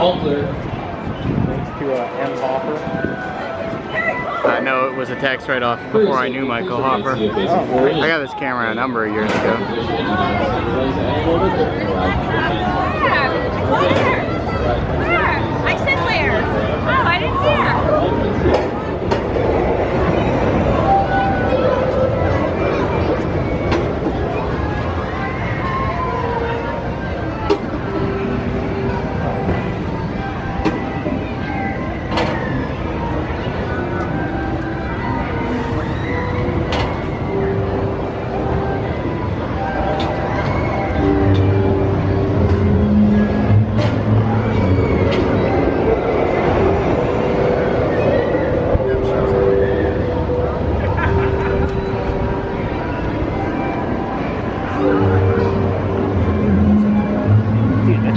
All clear. Thanks to uh, M. Hopper. I know it was a text right off before I knew Michael Hopper. I got this camera a number of years ago. I said where? Oh, I didn't see her.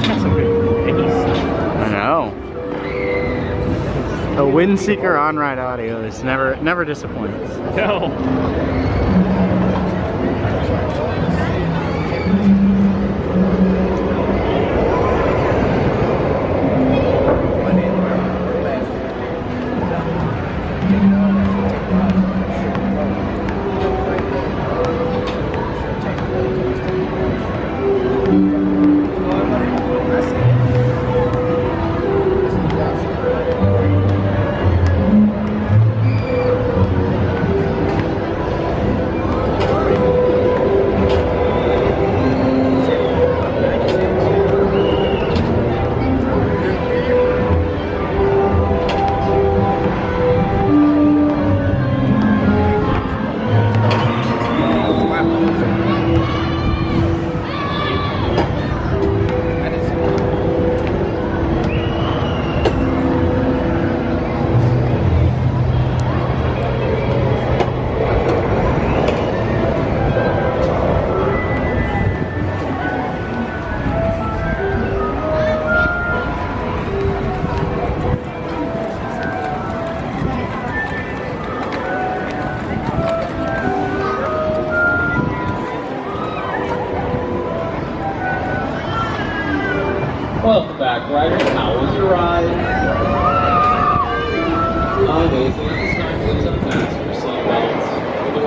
I know. A Windseeker on-ride audio is never never disappoints. No. Time, please unfasten your seatbelts. When the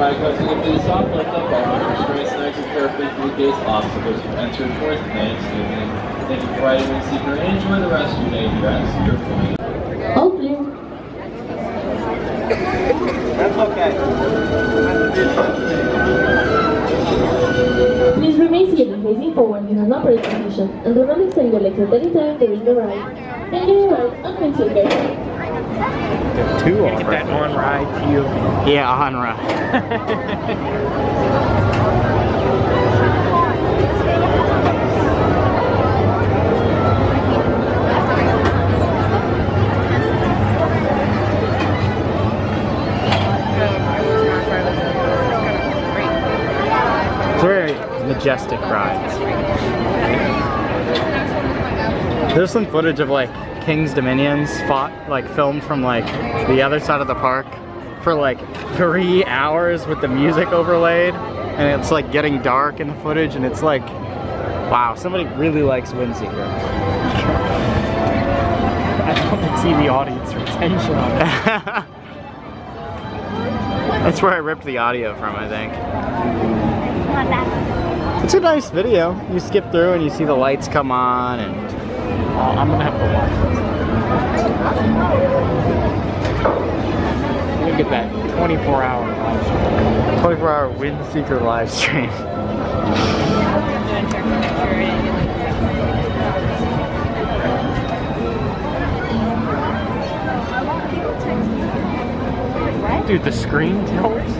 stop, lift up and carefully through the gates obstacles entered for the next evening. Thank you for riding with Seeker and enjoy the rest of your day here Point. Clear. That's Please remain seated facing forward in an upright position and do not extend your legs at any time during the ride. Enjoy your ride on Windseeker. Two Get that on ride feel. Yeah, on-ride. It's very majestic rides. There's some footage of like Kings Dominion's fought, like filmed from like the other side of the park for like three hours with the music overlaid. And it's like getting dark in the footage and it's like, wow, somebody really likes Windseeker. I don't think see the audience retention on it. That's where I ripped the audio from, I think. It's a nice video. You skip through and you see the lights come on and Oh, I'm gonna have to watch. Look at that 24 hour live stream. 24 hour Windseeker live stream. Dude, the screen tilts.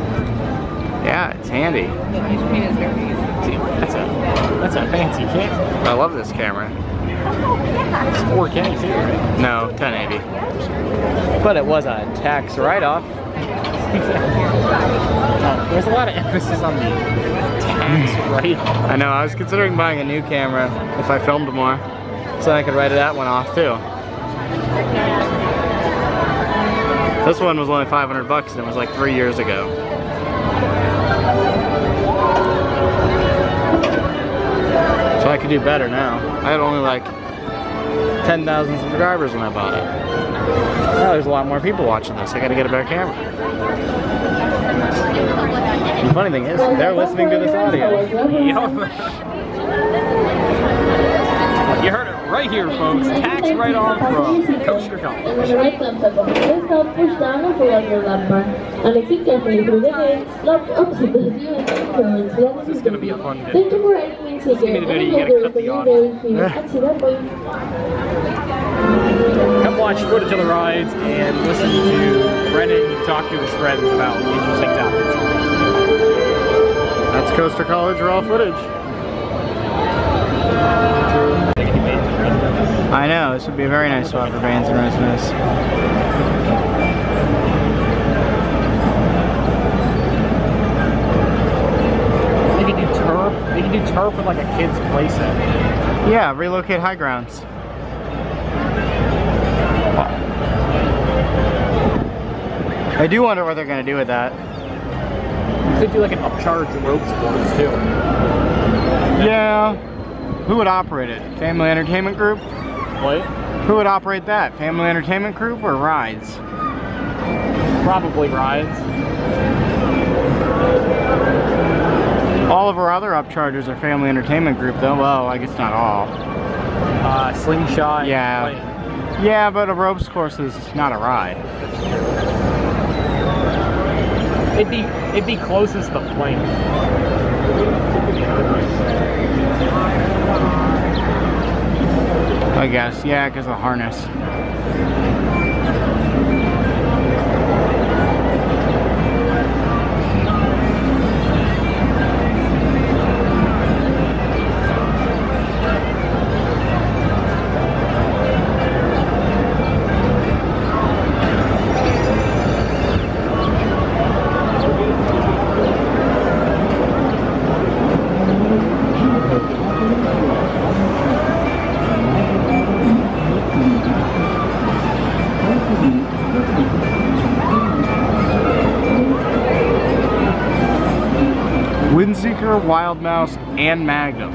Yeah, it's handy. Dude, that's a that's a fancy camera. I love this camera. It's 4K too, right? No, 1080. But it was a tax write-off. There's a lot of emphasis on the tax right. I know, I was considering buying a new camera if I filmed more. So I could write that one off too. This one was only 500 bucks and it was like three years ago. So I could do better now. I had only like 10,000 subscribers when I bought it. Now there's a lot more people watching this. I gotta get a better camera. The funny thing is, they're listening to this audio. You heard it right here, folks. Tax write-off from Coaster College. And when the right on the desktop, push down and pull out your lap bar. And exit carefully through the gates, locked opposite the view and turns. This is gonna be a fun video. Thank you for riding in Give me the video, you gotta cut the audio. Come watch footage of the rides and listen to Brennan talk to his friends about interesting topics. That's Coaster College raw footage. I know, this would be a very nice spot for Vans and Resonance. Do turf with like a kid's playset. Yeah, relocate high grounds. I do wonder what they're gonna do with that. Could do like an upcharge ropes course too. Yeah. Who would operate it? Family Entertainment Group? What? Who would operate that? Family Entertainment Group or Rides? Probably rides. All our are Family Entertainment Group though. Well, I guess not all. Uh, slingshot. Yeah. Yeah, but a ropes course is not a ride. It'd be it'd be closest to plane. I guess, yeah, because of the harness. Wild Mouse, and Magnum.